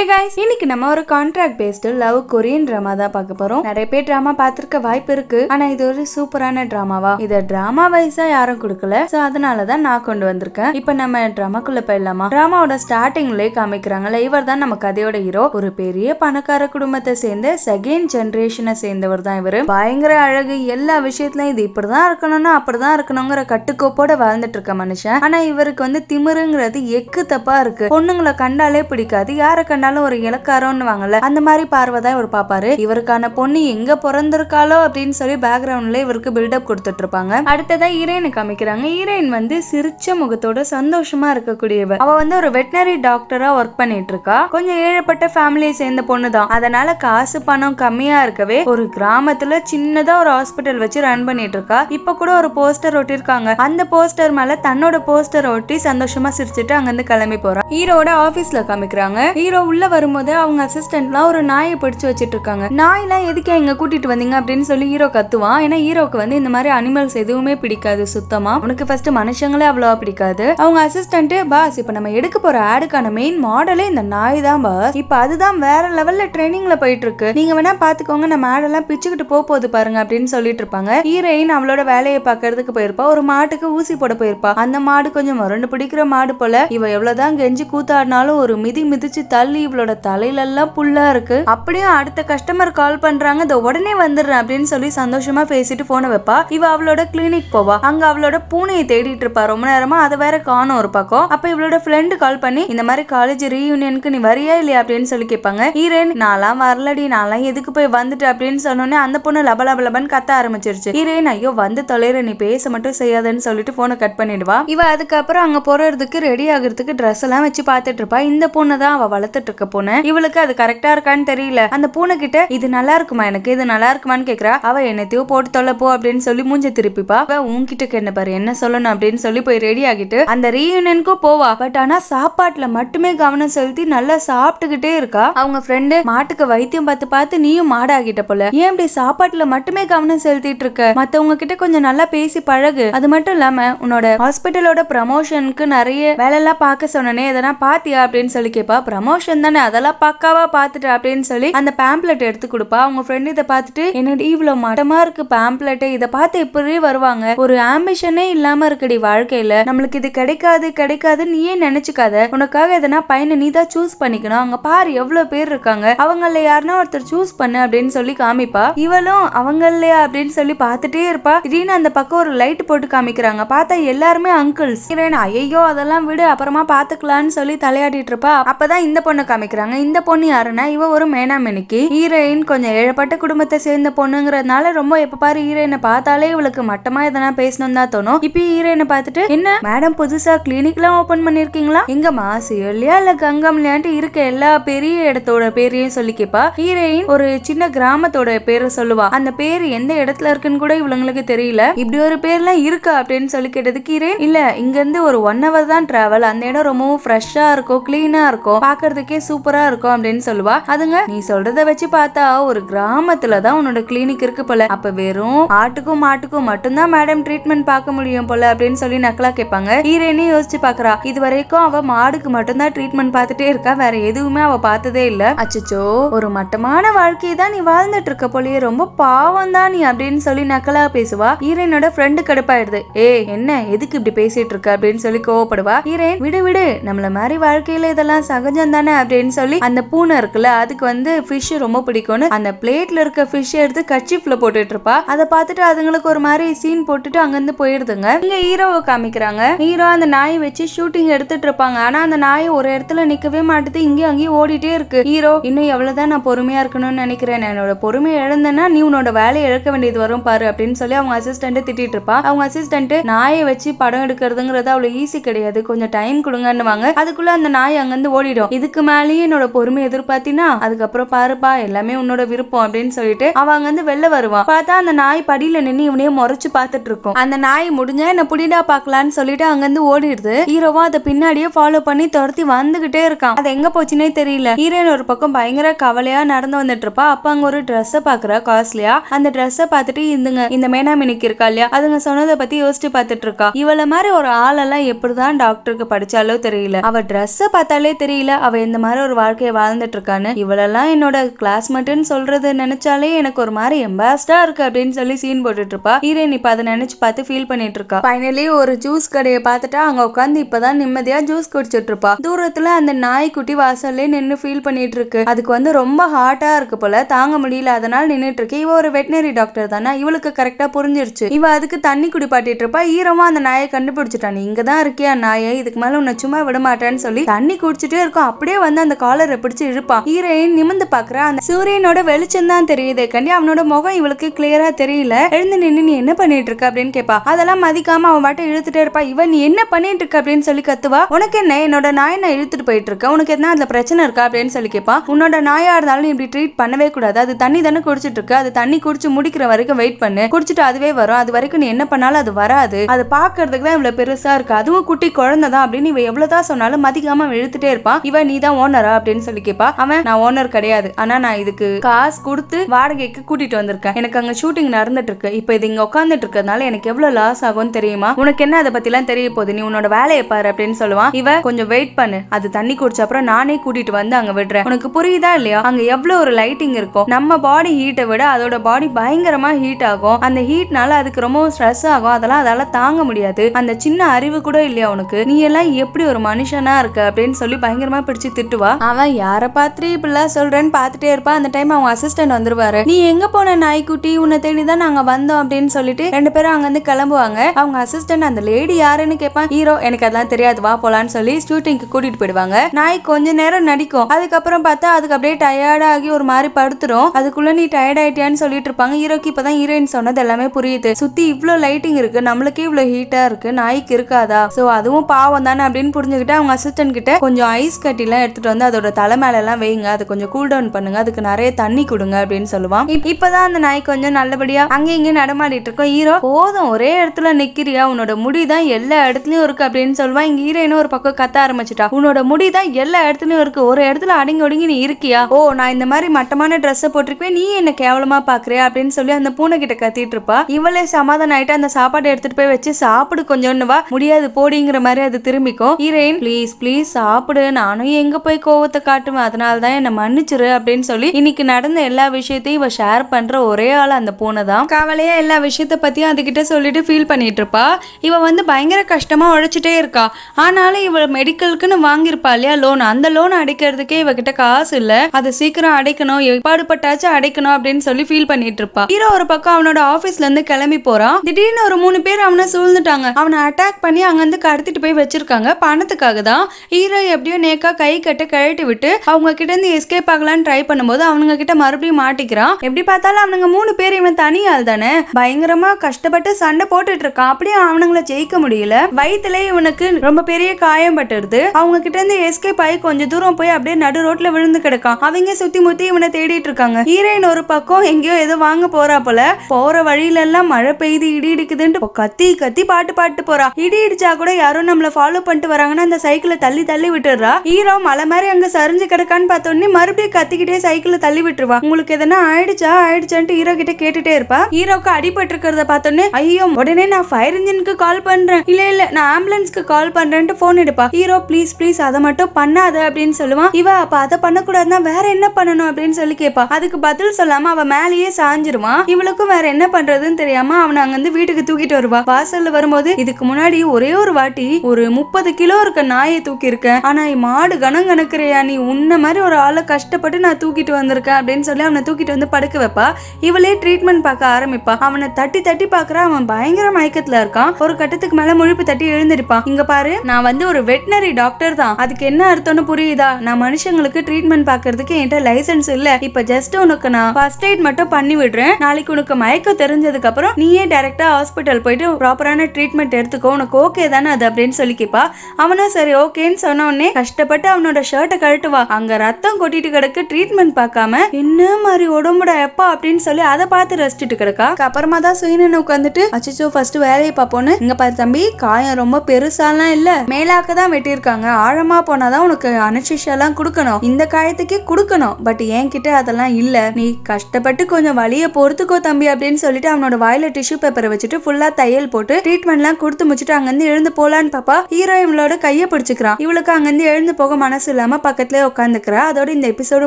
Hey இன்னைக்கு நம்ம ஒரு contract based love Korean drama தான் பார்க்க போறோம். நிறைய பேர் டிராமா பார்த்திருக்க வாய்ப்பு இருக்கு. ஆனா இது ஒரு சூப்பரான டிராமாவா இத டிராமா வைஸா யாரும் கொடுக்கல. சோ அதனாலதான் நான் கொண்டு வந்திருக்கேன். இப்போ நம்ம டிராமாக்குள்ள போயிடலாமா? டிராமாவோட ஸ்டார்டிங்லயே காமிக்கிறாங்கல்ல இவர் தான் நம்ம கதையோட ஹீரோ ஒரு பெரிய பணக்கார குடும்பத்தை சேர்ந்த செகண்ட் ஜெனரேஷனை சேர்ந்தவர் தான் இவரு. பயங்கர அழகு எல்லா விஷயத்துலயும் இது இப்படிதான் இருக்கணும்னா அப்படிதான் இருக்கணுங்கிற கட்டுக்கோப்போட வாழ்ந்துட்டு இருக்க மனுஷன். ஆனா இவருக்கு வந்து திமிருங்கிறது எக்கு தப்பா இருக்கு. பொண்ணுங்களை கண்டாலே பிடிக்காது யாரை கண்டாலும் ஒரு இலக்காரம்னு வாங்கல அந்த மாதிரி பார்வை தான் இவர் பாப்பாரு இவருக்கான பொண்ணு எங்க பிறந்திருக்காளோ அப்படின்னு சொல்லி பேக்ரவுண்ட்ல இவருக்கு பில்டப் கொடுத்துட்டு இருப்பாங்க அடுத்ததா ஹீரோயினை காமிக்கிறாங்க. ஹீரோயின் வந்து சிரிச்ச முகத்தோட சந்தோஷமா இருக்கக்கூடியவ. அவ வந்து ஒரு வெட்டினரி டாக்டரா ஒர்க் பண்ணிட்டு இருக்கா கொஞ்சம் ஏழப்பட்ட ஃபேமிலியை சேர்ந்த பொண்ணு தான் அதனால காசு பணம் கம்மியா இருக்கவே ஒரு கிராமத்துல சின்னதா ஒரு ஹாஸ்பிட்டல் வச்சு ரன் பண்ணிட்டு இருக்கா இப்ப கூட ஒரு போஸ்டர் ஒட்டிருக்காங்க. அந்த போஸ்டர் மேல தன்னோட போஸ்டர் ஒட்டி சந்தோஷமா சிரிச்சுட்டு அங்கிருந்து கிளம்பி போறான் ஹீரோட ஆபீஸ்ல காமிக்கிறாங்க. ஹீரோ உள்ள வரும்போது அவங்க அசிஸ்டன்ட்லாம் ஒரு நாயை பிடிச்சு வச்சிட்டு இருக்காங்க நாயெல்லாம் எதுக்கு எங்க கூட்டிட்டு வந்தீங்க அப்படின்னு சொல்லி ஹீரோ கத்துவான். ஏன்னா ஹீரோக்கு வந்து இந்த மாதிரி அனிமல்ஸ் எதுவுமே பிடிக்காது சுத்தமா. உனக்கு ஃபர்ஸ்ட் மனுஷங்களே அவ்வளவா பிடிக்காது. அவங்க அசிஸ்டன்ட் பாஸ் இப்ப நம்ம எடுக்க போற ஆடுக்கான மெயின் மாடலே இந்த நாய் தான் பாஸ். இப்ப அதுதான் வேற லெவல்ல ட்ரைனிங்ல போயிட்டு இருக்கு நீங்க வேணா பாத்துக்கோங்க நம்ம ஆடெல்லாம் பிச்சுக்கிட்டு போக போகுது பாருங்க அப்படின்னு சொல்லிட்டு இருப்பாங்க ஹீரோயின் அவளோட வேலையை பாக்குறதுக்கு போயிருப்பா. ஒரு மாட்டுக்கு ஊசி போட போயிருப்பா. அந்த மாடு கொஞ்சம் முரண்டு பிடிக்கிற மாடு போல. இவ எவ்வளவுதான் கெஞ்சி கூத்தாடினாலும் ஒரு மிதி மிதிச்சு தள்ளி இவளோட தலையிலெல்லாம் புல்லா இருக்கு. அப்படியும் அடுத்த கஸ்டமர் கால் பண்றாங்க இந்த உடனே வந்துடுறேன் அப்படின்னு சொல்லி சந்தோஷமா பேசிட்டு போன வைப்பா. இவ அவளோட கிளினிக் போவா. அங்க அவளோட பூனையை தேடிட்டு இருப்பா. ரொம்ப நேரமா அதை வேற காணும் ஒரு பக்கம். அப்ப இவளோட ஃப்ரெண்டு கால் பண்ணி இந்த மாதிரி காலேஜ் ரீயூனியனுக்கு நீ வரியா இல்லையா? அப்படின்னு சொல்லி கேட்பாங்க. ஈரேன் நான்லாம் வரலடி. நான்லாம் எதுக்கு போய் வந்துட்டு? அப்படின்னு சொன்னோன்னே அந்த பொண்ணு லப லப லபன்னு கத்த ஆரம்பிச்சிருச்சு. ஈரேன் ஐயோ வந்து தொலைற. நீ பேச மட்டும் செய்யாதன்னு சொல்லிட்டு போனை கட் பண்ணிடுவா. இவ அதுக்கப்புறம் அங்க போறதுக்கு ரெடி ஆகுறதுக்கு ட்ரெஸ் எல்லாம் வச்சு பார்த்துட்டு இருப்பா. இந்த பொண்ணு தான் அவ வளர்த்துட்டு பொண்ணு இவளுக்கு அது கரெக்டா இருக்கான்னு தெரியல. அந்த பூனை கிட்ட இது நல்லா இருக்குமா? எனக்கு இது நல்லா இருக்குமான்னு கேக்குறா. அவ என்னத்தையோ போட்டு தொலைப்போ அப்படின்னு சொல்லி மூஞ்ச திருப்பிப்பா. அவ உன்கிட்ட என்ன பாரு என்ன சொல்லணும்? அப்படின்னு சொல்லி போய் ரெடி ஆகிட்டு அந்த ரீயூனியனுக்கும் போவா. பட் ஆனா சாப்பாட்டுல மட்டுமே கவனம் செலுத்தி நல்லா சாப்பிட்டுக்கிட்டே இருக்கா. அவங்க ஃப்ரெண்டு மாட்டுக்கு வைத்தியம் பார்த்து பார்த்து நீயும் மாடாகிட்ட போல. ஏன் இப்படி சாப்பாட்டுல மட்டுமே கவனம் செலுத்திட்டு இருக்க? மத்தவங்க கிட்ட கொஞ்சம் நல்லா பேசி பழகு. அது மட்டும் இல்லாம உன்னோட ஹாஸ்பிட்டலோட ப்ரமோஷனுக்கு நிறைய வேலை எல்லாம் பார்க்க சொன்னனே எதனா பாத்தியா அப்படின்னு சொல்லி கேப்பா. ப்ரமோஷன் தான் அதெல்லாம் பக்காவா பாத்துட்டு அப்படின்னு சொல்லி அந்த பேம்ப்ளெட் எடுத்து கொடுப்பா. அவங்க ஃப்ரெண்ட் இதை பார்த்துட்டு என்னடி இவ்வளவு மட்டமா இருக்கு பேம்ப்ளெட் இதை பார்த்து இப்படி வருவாங்க. ஒரு ஆம்பிஷனே இல்லாம இருக்குடி வாழ்க்கையில. நம்மளுக்கு இது கிடைக்காது கிடைக்காது நீயே நினைச்சுக்காத. உனக்காக எதனா பையனை நீ தான் சூஸ் பண்ணிக்கணும். அங்க பாரு எவ்வளவு பேர் இருக்காங்க. அவங்கள யாருன்னா ஒருத்தர் சூஸ் பண்ணு அப்படின்னு சொல்லி காமிப்பா. இவளும் அவங்கள அப்படின்னு சொல்லி பார்த்துட்டே இருப்பா. திடீர்னு அந்த பக்கம் ஒரு லைட் போட்டு காமிக்கிறாங்க. பார்த்தா எல்லாருமே அங்கிள்ஸ் ஐயோ அதெல்லாம் விடு. அப்புறமா பாத்துக்கலாம்னு சொல்லி தலையாடிட்டு இருப்பா. அப்பதான் இந்த பொண்ணை காமிக்கிறாங்க. இந்த பொண்ணு யாருன்னா இவ ஒரு மேனாமெனிக்கு. ஹீரோயின் கொஞ்சம் ஏழப்பட்ட குடும்பத்தை சேர்ந்த பொண்ணுங்கிறதுனால ரொம்ப எப்ப பாரு ஹீரோயினை பார்த்தாலே இவளுக்கு மட்டமா எதனா பேசணும் தான் தோணும். இப்ப ஹீரோயினை பார்த்துட்டு என்ன மேடம் புதுசா கிளினிக் எல்லாம் ஓபன் பண்ணிருக்கீங்களா எங்கம்மா இல்லையா இல்ல கங்கம்லயான்ட்டு இருக்க எல்லா பெரிய இடத்தோட பேரையும் சொல்லி கேப்பா. ஹீரோயின் ஒரு சின்ன கிராமத்தோட பேரை சொல்லுவா. அந்த பேர் எந்த இடத்துல இருக்குன்னு கூட இவளுங்களுக்கு தெரியல. இப்படி ஒரு பேர்லாம் இருக்கா? அப்படின்னு சொல்லி கேட்டதுக்கு ஹீரோயின் இல்ல இங்க இருந்து ஒரு ஒன் ஹவர் தான் டிராவல் அந்த இடம் ரொம்பவும் ஃப்ரெஷ்ஷா இருக்கும் கிளீனா இருக்கும். பாக்குறதுக்கே சூப்பரா இருக்கும் அப்படின்னு சொல்லுவா. அதுங்க நீ சொல்றத வச்சு பார்த்தா ஒரு கிராமத்துல தான் உன்னோட கிளினிக் இருக்கு போல. அப்ப வெறும் ஆட்டுக்கும் மாட்டுக்கும் மட்டும்தான் மேடம் ட்ரீட்மெண்ட் பார்க்க முடியும் போல அப்படின்னு சொல்லி நக்கலா கேட்பாங்க. ஹீரோயினே யோசிச்சு பாக்குறா இது வரைக்கும் அவ மாடுக்கு மட்டும்தான் ட்ரீட்மெண்ட் பார்த்துட்டே இருக்கா. வேற எதுவுமே அவ பார்த்ததே இல்ல. அச்சச்சோ ஒரு மட்டமான வாழ்க்கையை தான் நீ வாழ்ந்துட்டு இருக்க போலயே. ரொம்ப பாவம் தான் நீ அப்படின்னு சொல்லி நக்கலா பேசுவா. ஹீரோயினோட ஃப்ரெண்டு கடுப்பாயிடுது. ஏ என்ன? எதுக்கு இப்படி பேசிட்டு இருக்க அப்படின்னு சொல்லி கோவப்படுவா. ஹீரோயின் விடு விடு. நம்மள மாதிரி வாழ்க்கையில இதெல்லாம் சகஜம் தானே அப்படின்னு அப்படின்னு சொல்லி அந்த பூனை இருக்குல்ல அதுக்கு வந்து ஃபிஷ் ரொம்ப பிடிக்கும்னு அந்த பிளேட்ல இருக்க ஃபிஷ் எடுத்து கச்சிப்ல போட்டுட்டு இருப்பா. அதை பார்த்துட்டு அதுங்களுக்கு ஒரு மாதிரி சீன் போட்டுட்டு அங்கிருந்து போயிடுதுங்க. இங்க ஹீரோவை காமிக்கிறாங்க. ஹீரோ அந்த நாயை வச்சு ஷூட்டிங் எடுத்துட்டு இருப்பாங்க. ஆனா அந்த நாய் ஒரு இடத்துல நிக்கவே மாட்டுது. இங்கேயும் அங்கேயும் ஓடிட்டே இருக்கு. ஹீரோ இன்னும் எவ்வளவுதான் நான் பொறுமையா இருக்கணும்னு நினைக்கிறேன். என்னோட பொறுமையை இழந்தேன்னா நீ உன்னோட வேலையை இழக்க வேண்டியது வரும் பாரு அப்படின்னு சொல்லி அவங்க அசிஸ்டன்ட் திட்டிட்டு இருப்பா. அவங்க அசிஸ்டன்ட் நாயை வச்சு படம் எடுக்கிறதுங்கிறது அவ்வளவு ஈஸி கிடையாது. கொஞ்சம் டைம் கொடுங்கன்னுவாங்க. அதுக்குள்ள அந்த நாய் அங்கிருந்து ஓடிடும். இதுக்கு மேலேயே என்னோட பொறுமை எதிர்பார்த்தினா அதுக்கப்புறம் பாருப்பா எல்லாமே உன்னோட விருப்பம் அப்படின்னு சொல்லிட்டு அவ அங்கிருந்து வெளில வருவான். பார்த்தா அந்த நாய் படியில நின்னு இவனையே முறைச்சு பார்த்துட்டு இருக்கும். அந்த நாய் முடிஞ்சா என்ன புடிடா பாக்கலான்னு சொல்லிட்டு அங்கிருந்து ஓடிடுது. ஹீரோவா அதை பின்னாடியே ஃபாலோ பண்ணி துரத்தி வந்துகிட்டே இருக்கான். அது எங்க போச்சுன்னே தெரியல. ஹீரோயின் ஒரு பக்கம் பயங்கர கவலையா நடந்து வந்துட்டு இருப்பா. அப்ப அங்க ஒரு ட்ரெஸ்ஸை பாக்குறா காஸ்ட்லியா அந்த ட்ரெஸ்ஸை பார்த்துட்டு இந்துங்க இந்த மேனாமினிக்கு இருக்கா இல்லையா? அதுங்க சொன்னதை பத்தி யோசிச்சு பார்த்துட்டு இருக்கா. இவள மாதிரி ஒரு ஆளெல்லாம் எப்படிதான் டாக்டருக்கு படிச்சாலோ தெரியல. அவ ட்ரெஸ் பார்த்தாலே தெரியல. அவ இந்த மாதிரி மாதிரி ஒரு வாழ்க்கையை வாழ்ந்துட்டு இருக்கான்னு இவளெல்லாம் என்னோட கிளாஸ்மேட்டுன்னு சொல்றது நினைச்சாலே எனக்கு ஒரு மாதிரி எம்பாஸ்டா இருக்கு அப்படின்னு சொல்லி சீன் போட்டுட்டு இருப்பா ஹீரோயின் இப்ப அதை நினைச்சு பார்த்து ஃபீல் பண்ணிட்டு இருக்கா ஃபைனலி ஒரு ஜூஸ் கடையை பார்த்துட்டா அங்க உட்காந்து இப்பதான் நிம்மதியா ஜூஸ் குடிச்சிட்டு இருப்பா தூரத்துல அந்த நாய்க்குட்டி வாசல்லே நின்று ஃபீல் பண்ணிட்டு இருக்கு அதுக்கு வந்து ரொம்ப ஹார்ட்டாக இருக்கு போல தாங்க முடியல. அதனால நின்றுட்டு இருக்கு இவ ஒரு வெட்டினரி டாக்டர் தானே இவளுக்கு கரெக்டா புரிஞ்சிருச்சு. இவ அதுக்கு தண்ணி குடிப்பாட்டிட்டு இருப்பா ஈரமா அந்த நாயை கண்டுபிடிச்சிட்டான். நீ தான் இருக்கியா நாயை இதுக்கு மேல உன்னை சும்மா விட மாட்டேன்னு சொல்லி தண்ணி குடிச்சிட்டே இருக்கும். அப்படியே வந்து அந்த காலரை பிடிச்சு இழுப்பான் ஹீரோயின் நிமிந்து பாக்குற அந்த சூரியனோட வெளிச்சம் தான் தெரியுதே. கண்டி அவனோட முகம் இவளுக்கு கிளியரா தெரியல. எழுந்து நின்று நீ என்ன பண்ணிட்டு இருக்க அப்படின்னு கேட்பா அதெல்லாம் மதிக்காம அவன் பாட்டை இழுத்துட்டே இருப்பா. இவன் நீ என்ன பண்ணிட்டு இருக்க அப்படின்னு சொல்லி கத்துவா. உனக்கு என்ன? என்னோட நாயை நான் இழுத்துட்டு போயிட்டு இருக்கேன் உனக்கு என்ன அதுல பிரச்சனை இருக்கா? அப்படின்னு சொல்லி கேட்பா உன்னோட நாயா இருந்தாலும் நீ இப்படி ட்ரீட் பண்ணவே கூடாது. அது தண்ணி தானே குடிச்சிட்டு இருக்கு அது தண்ணி குடிச்சு முடிக்கிற வரைக்கும் வெயிட் பண்ணு. குடிச்சிட்டு அதுவே வரும். அது வரைக்கும் நீ என்ன பண்ணாலும் அது வராது. அது பாக்குறதுக்கு தான் இவ்வளவு பெருசா இருக்கு. அதுவும் குட்டி குழந்தை தான் அப்படின்னு இவ எவ்வளவுதான் சொன்னாலும் மதிக்காம இழுத்துட்டே இருப்பான். இவன் நீ தான் ஓனரா அப்படின்னு சொல்லி கேப்பா. அவன் நான் ஓனர் கிடையாது. ஆனா நான் இதுக்கு காசு கொடுத்து வாடகைக்கு கூட்டிட்டு வந்திருக்கேன். எனக்கு அங்க ஷூட்டிங் நடந்துட்டு இருக்கு இப்போ இது இங்க உட்காந்துட்டு இருக்கிறதுனால எனக்கு எவ்வளவு லாஸ் ஆகும்னு தெரியுமா? உனக்கு என்ன அதை பத்திலாம் தெரிய போகுது? நீ உன்னோட வேலையை பாரு அப்படின்னு சொல்லுவான். இவ கொஞ்சம் வெயிட் பண்ணு. அது தண்ணி குடிச்ச அப்புறம் நானே கூட்டிட்டு வந்து அங்க விடுறேன். உனக்கு புரியுதா இல்லையா? அங்க எவ்வளவு ஒரு லைட்டிங் இருக்கும். நம்ம பாடி ஹீட்டை விட அதோட பாடி பயங்கரமா ஹீட் ஆகும். அந்த ஹீட்னால அதுக்கு ரொம்ப ஸ்ட்ரெஸ் ஆகும். அதெல்லாம் அதால தாங்க முடியாது. அந்த சின்ன அறிவு கூட இல்லையா உனக்கு? நீ எல்லாம் எப்படி ஒரு மனுஷனா இருக்க அப்படின்னு சொல்லி பயங்கரமா பிடிச்சு திட்டுவா அவன் யார பார்த்துட்டு இப்படிலாம் சொல்றேன்னு பார்த்துட்டே இருப்பான். அந்த டைம் அவங்க அசிஸ்டன்ட் வந்துருவாரு. நீ எங்க போன நாய்க்குட்டி? உன்னை தேடி தான் நாங்க வந்தோம் அப்படின்னு சொல்லிட்டு ரெண்டு பேரும் அங்க இருந்து கிளம்புவாங்க. அவங்க அசிஸ்டன்ட் அந்த லேடி யாருன்னு கேட்பான். ஹீரோ எனக்கு அதெல்லாம் தெரியாது. வா போலான்னு சொல்லி ஷூட்டிங்க்கு கூட்டிட்டு போயிடுவாங்க. நாய் கொஞ்ச நேரம் நடிக்கும். அதுக்கப்புறம் பார்த்தா அதுக்கு அப்படியே டயர்ட் ஆகி ஒரு மாதிரி படுத்துரும். அதுக்குள்ள நீ டயர்ட் ஆயிட்டியான்னு சொல்லிட்டு இருப்பாங்க. ஹீரோக்கு இப்பதான் ஹீரோயின் சொன்னது எல்லாமே புரியுது. சுத்தி இவ்ளோ லைட்டிங் இருக்கு. நம்மளுக்கே இவ்வளவு ஹீட்டா இருக்கு. நாய்க்கு இருக்காதா? சோ அதுவும் பாவம் தானே அப்படின்னு புரிஞ்சுக்கிட்டு அவங்க அசிஸ்டன்ட் கிட்ட கொஞ்சம் ஐஸ் கட்டிலாம் எடுத்துட்டு வந்து அதோட தலை மேல எல்லாம் வைங்க. அது கொஞ்சம் கூல் டவுன் பண்ணுங்க. அதுக்கு நிறைய தண்ணி கொடுங்க அப்படின்னு சொல்லுவான். இப்பதான் அந்த நாய் கொஞ்சம் நல்லபடியா அங்கேயும் இங்கேயும் நடமாடிட்டு இருக்கோம் ஹீரோ போதும். ஒரே இடத்துல நிக்கிறியா? உன்னோட முடி தான் எல்லா இடத்துலயும் இருக்கு அப்படின்னு சொல்லுவான். இங்க ஹீரோயினும் ஒரு பக்கம் கத்த ஆரம்பிச்சிட்டா. உன்னோட முடி தான் எல்லா இடத்துலயும் இருக்கு. ஒரு இடத்துல அடங்கி ஒடுங்கி நீ இருக்கியா? ஓ நான் இந்த மாதிரி மட்டமான ட்ரெஸ்ஸை போட்டிருப்பேன் நீ என்ன கேவலமா பாக்குறியா? அப்படின்னு சொல்லி அந்த பூனை கிட்ட கத்திட்டு இருப்பா. இவளே சமாதானம் ஆயிட்டு அந்த சாப்பாடு எடுத்துட்டு போய் வச்சு சாப்பிடு கொஞ்சம்னு வா முடியாது. போடிங்கிற மாதிரி அது திரும்பிக்கும். ஹீரோயின் ப்ளீஸ் ப்ளீஸ் சாப்பிடு. நானும் எங்க போய் கோவத்தை காட்டுவேன் அதனால தான் என்ன மன்னிச்சிரு அப்படின்னு சொல்லி இன்னைக்கு நடந்த எல்லா விஷயத்தையும் இவ ஷேர் பண்ற ஒரே ஆள் அந்த பூனை தான். கவலையா எல்லா விஷயத்த பத்தியும் அதுகிட்ட சொல்லிட்டு ஃபீல் பண்ணிட்டு இருப்பா. இவ வந்து பயங்கர கஷ்டமா உழைச்சிட்டே இருக்கா. ஆனாலும் இவ மெடிக்கலுக்குன்னு வாங்கியிருப்பா இல்லையா லோன் அந்த லோன் அடைக்கிறதுக்கே இவகிட்ட காசு இல்ல. அதை சீக்கிரம் அடைக்கணும் எப்பாடுபட்டாச்சும் அடைக்கணும் அப்படின்னு சொல்லி ஃபீல் பண்ணிட்டு இருப்பா. ஹீரோ ஒரு பக்கம் அவனோட ஆபீஸ்ல இருந்து கிளம்பி போறான். திடீர்னு ஒரு மூணு பேர் அவனை சூழ்ந்துட்டாங்க. அவனை அட்டாக் பண்ணி அங்க இருந்து கடத்திட்டு போய் வச்சிருக்காங்க. பணத்துக்காக தான். ஹீரோ எப்படியோ நேக்கா கை கட்ட கழட்டி விட்டு அவங்க கிட்ட இருந்து எஸ்கேப் ஆகலான்னு ட்ரை பண்ணும்போது அவனுங்க கிட்ட மறுபடியும் மாட்டிக்கிறான். எப்படி பார்த்தாலும் அவனுங்க மூணு பேர் இவன் தனி ஆள் தானே? பயங்கரமா கஷ்டப்பட்டு சண்டை போட்டுட்டு இருக்கான். அப்படியே அவனுங்கள ஜெயிக்க முடியல. வயிற்றுல இவனுக்கு ரொம்ப பெரிய காயம் பட்டுருது அவங்க கிட்ட இருந்து எஸ்கேப் ஆகி கொஞ்சம் தூரம் போய் அப்படியே நடு ரோட்ல விழுந்து கிடக்கான். அவங்க சுத்தி முத்தி இவனை தேடிட்டு இருக்காங்க. ஹீரோயின் ஒரு பக்கம் எங்கேயோ ஏதோ வாங்க போறா போல. போற வழியில எல்லாம் மழை பெய்யுது இடி இடிக்குதுன்ட்டு கத்தி கத்தி பாட்டு பாட்டு போறா. இடி இடிச்சா கூட யாரும் நம்மள ஃபாலோ பண்ணிட்டு வராங்கன்னா அந்த சைக்கிளை தள்ளி தள்ளி விட்டுறா ஹீரோ மலை மாதிரி அங்க சரிஞ்சு கிடக்கான்னு பார்த்தோன்னே மறுபடியும் கத்திக்கிட்டே சைக்கிளை தள்ளி விட்டுருவா உங்களுக்கு எதனா ஆயிடுச்சா? ஆயிடுச்சான்ட்டு ஹீரோ கிட்ட கேட்டுட்டே இருப்பா. ஹீரோக்கு அடிபட்டு இருக்கிறத பார்த்தோன்னே ஐயோ உடனே நான் ஃபயர் இன்ஜினுக்கு கால் பண்றேன். இல்ல இல்ல நான் ஆம்புலன்ஸ்க்கு கால் பண்றேன்ட்டு போன் எடுப்பா. ஹீரோ ப்ளீஸ் ப்ளீஸ் அதை மட்டும் பண்ணாத அப்படின்னு சொல்லுவான் இவ அப்ப அதை பண்ணக்கூடாதுன்னா வேற என்ன பண்ணணும்? அப்படின்னு சொல்லி கேட்பா அதுக்கு பதில் சொல்லாம அவ மேலேயே சாஞ்சிருவான் இவளுக்கும் வேற என்ன பண்றதுன்னு தெரியாம அவனை அங்கிருந்து வீட்டுக்கு தூக்கிட்டு வருவா. வாசல்ல வரும்போது இதுக்கு முன்னாடி ஒரே ஒரு வாட்டி ஒரு முப்பது கிலோ இருக்க நாயை தூக்கி இருக்கேன் ஆனா மாடு கனங்கன நினைக்கிறியா நீ உன்ன மாதிரி ஒரு ஆளை கஷ்டப்பட்டு நான் தூக்கிட்டு வந்திருக்கேன் அப்படின்னு சொல்லி அவனை தூக்கிட்டு வந்து படுக்க வைப்பா. இவளே ட்ரீட்மெண்ட் பார்க்க ஆரம்பிப்பா. அவனை தட்டி தட்டி பாக்குறா அவன் பயங்கர மயக்கத்துல இருக்கான். ஒரு கட்டத்துக்கு மேல முழுப்பு தட்டி எழுந்திருப்பான் இங்க பாரு நான் வந்து ஒரு வெட்டினரி டாக்டர் தான். அதுக்கு என்ன அர்த்தம்னு புரியுதா? நான் மனுஷங்களுக்கு ட்ரீட்மெண்ட் பாக்குறதுக்கு என்கிட்ட லைசென்ஸ் இல்ல. இப்ப ஜஸ்ட் உனக்கு நான் ஃபர்ஸ்ட் எய்ட் மட்டும் பண்ணி விடுறேன். நாளைக்கு உனக்கு மயக்கம் தெரிஞ்சதுக்கு அப்புறம் நீயே டைரக்டா ஹாஸ்பிட்டல் போயிட்டு ப்ராப்பரான ட்ரீட்மெண்ட் எடுத்துக்கோ. உனக்கு ஓகே தானே அது அப்படின்னு சொல்லி கேப்பா. அவனும் சரி ஓகேன்னு சொன்ன உடனே கஷ்டப்பட்டு அவனோட ஷர்ட்டை கழட்டுவா அங்க ரத்தம் கொட்டிட்டு கிடக்கு ட்ரீட்மெண்ட் பார்க்காம. என்ன மாதிரி உடம்புடா எப்பா அப்படின்னு சொல்லி அதை பார்த்து ரசிச்சுட்டு கிடக்கா. அப்புறமா தான் சுயனன் உட்காந்துட்டு அச்சோ ஃபர்ஸ்ட் வேலையை பார்ப்போன்னு. இங்க பாரு தம்பி காயம் ரொம்ப பெருசாலாம் இல்ல. மேலாக்க தான் வெட்டியிருக்காங்க. ஆழமா போனாதான் உனக்கு அனசிஷெல்லாம் கொடுக்கணும். இந்த காயத்துக்கே கொடுக்கணும். பட் என்கிட்ட அதெல்லாம் இல்ல. நீ கஷ்டப்பட்டு கொஞ்சம் வழிய பொறுத்துக்கோ தம்பி அப்படின்னு சொல்லிட்டு அவனோட வாயில டிஷ்யூ பேப்பரை வச்சுட்டு ஃபுல்லா தையல் போட்டு ட்ரீட்மெண்ட்லாம் கொடுத்து முடிச்சுட்டு அங்கிருந்து எழுந்து போலான்னு பாப்பா. ஹீரோ இவளோட கையை பிடிச்சிக்கிறான். இவளுக்கு அங்கிருந்து எழுந்து போக மனசு இல்ல. இல்லாம பக்கத்துலேயே உட்காந்துக்கிறா அதோட இந்த எபிசோடு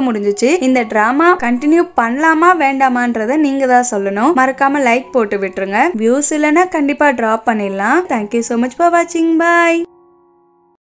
முடிஞ்சிச்சு. இந்த டிராமா கண்டினியூ பண்ணலாமா வேண்டாமான்றத நீங்க தான் சொல்லணும். மறக்காம லைக் போட்டு விட்டுருங்க. வியூஸ் இல்லைன்னா கண்டிப்பா டிராப் பண்ணிடலாம். தேங்க்யூ ஸோ மச் ஃபார் வாட்சிங் பாய்